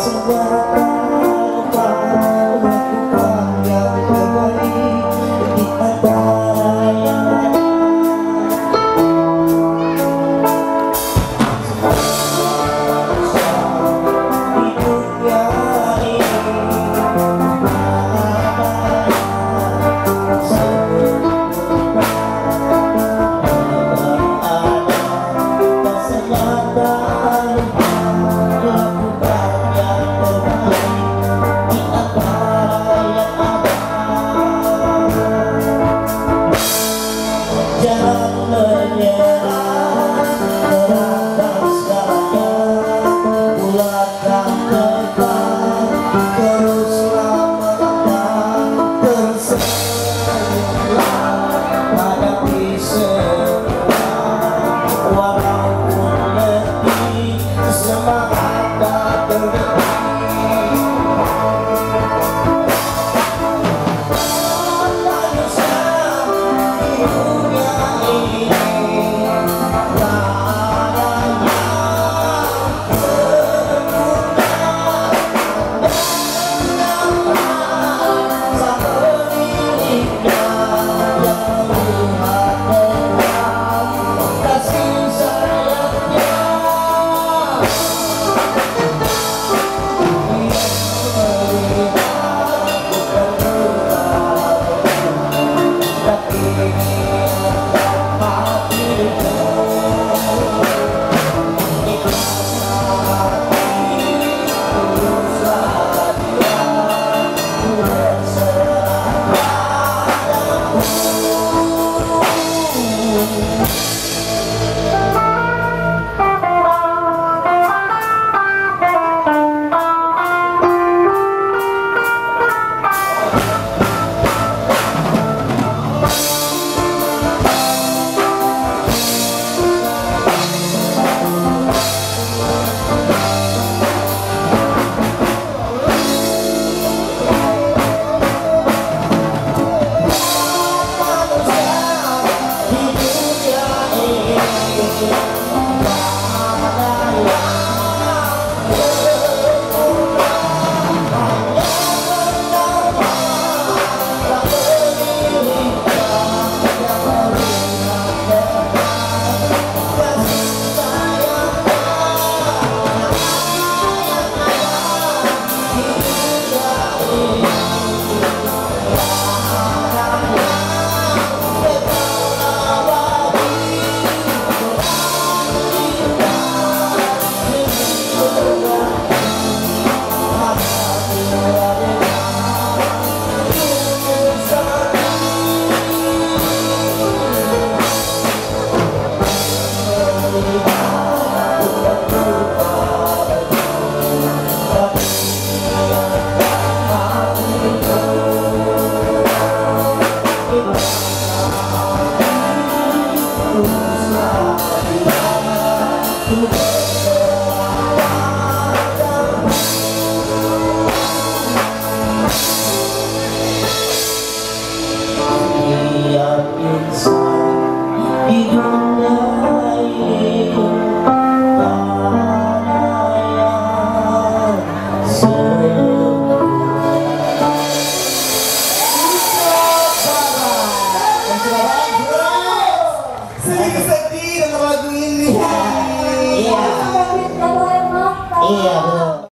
somewhere. love. Inside yeah.